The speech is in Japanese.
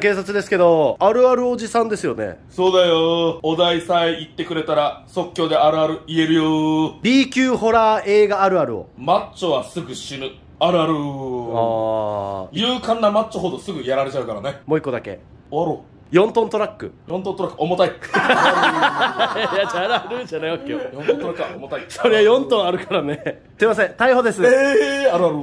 警察ですけど、あるあるおじさんですよね。そうだよお題さえ言ってくれたら即興であるある言えるよ B 級ホラー映画あるあるを。マッチョはすぐ死ぬあるあるあー。勇敢なマッチョほどすぐやられちゃうからねもう一個だけ。終わろ4トントラック。4トントラック重たい いや、じゃあるあるじゃないわけよ。4トントラックは重たいそりゃ4トンあるからね。すいません、逮捕です。えー、あるある